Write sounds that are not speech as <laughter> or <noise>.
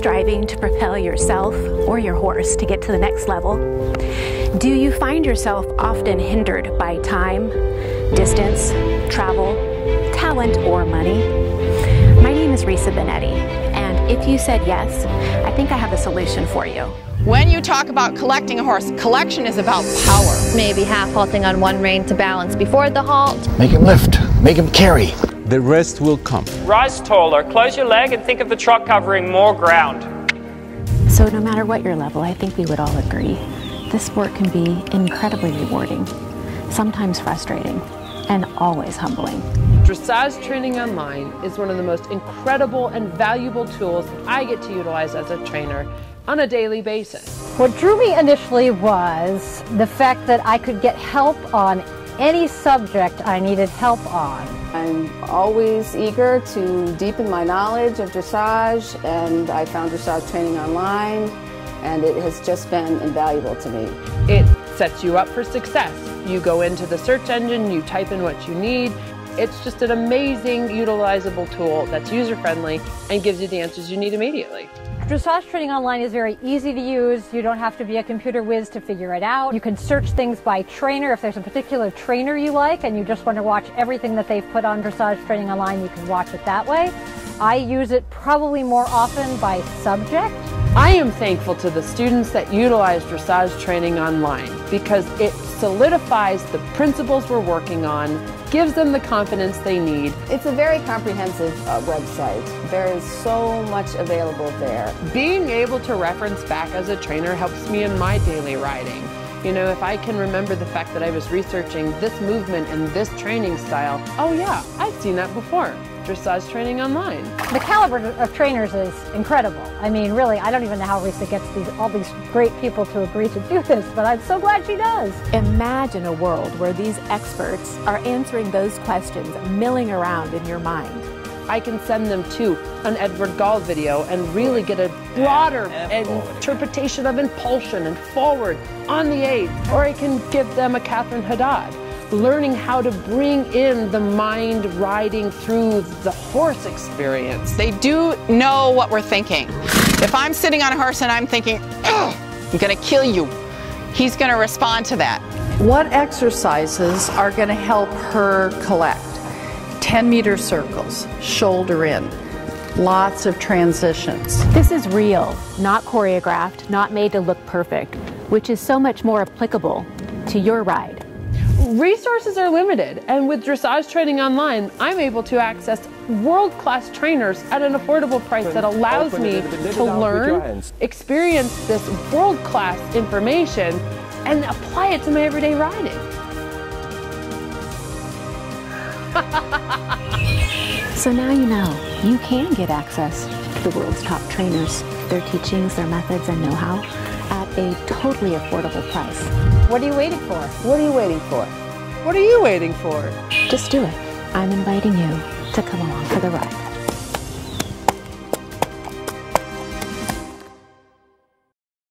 striving to propel yourself or your horse to get to the next level? Do you find yourself often hindered by time, distance, travel, talent, or money? My name is Risa Benetti, and if you said yes, I think I have a solution for you. When you talk about collecting a horse, collection is about power. Maybe half halting on one rein to balance before the halt. Make him lift, make him carry. The rest will come. Rise taller, close your leg, and think of the trot covering more ground. So, no matter what your level, I think we would all agree this sport can be incredibly rewarding, sometimes frustrating, and always humbling. Dressage Training Online is one of the most incredible and valuable tools I get to utilize as a trainer on a daily basis. What drew me initially was the fact that I could get help on any subject I needed help on. I'm always eager to deepen my knowledge of dressage, and I found dressage training online, and it has just been invaluable to me. It sets you up for success. You go into the search engine, you type in what you need. It's just an amazing, utilizable tool that's user friendly and gives you the answers you need immediately. Dressage Training Online is very easy to use. You don't have to be a computer whiz to figure it out. You can search things by trainer. If there's a particular trainer you like and you just want to watch everything that they've put on Dressage Training Online, you can watch it that way. I use it probably more often by subject. I am thankful to the students that utilize dressage training online because it solidifies the principles we're working on, gives them the confidence they need. It's a very comprehensive uh, website. There is so much available there. Being able to reference back as a trainer helps me in my daily riding. You know, if I can remember the fact that I was researching this movement and this training style, oh yeah, I've seen that before dressage training online. The caliber of trainers is incredible. I mean, really, I don't even know how Risa gets these all these great people to agree to do this, but I'm so glad she does. Imagine a world where these experts are answering those questions milling around in your mind. I can send them to an Edward Gal video and really get a broader interpretation of impulsion and forward on the eight. Or I can give them a Catherine Haddad learning how to bring in the mind riding through the horse experience. They do know what we're thinking. If I'm sitting on a horse and I'm thinking, I'm going to kill you, he's going to respond to that. What exercises are going to help her collect? 10 meter circles, shoulder in, lots of transitions. This is real, not choreographed, not made to look perfect, which is so much more applicable to your ride. Resources are limited, and with Dressage Training Online, I'm able to access world class trainers at an affordable price that allows me to learn, experience this world class information, and apply it to my everyday riding. <laughs> so now you know you can get access to the world's top trainers, their teachings, their methods, and know how at a totally affordable price. What are you waiting for? What are you waiting for? What are you waiting for? Just do it. I'm inviting you to come along for the ride.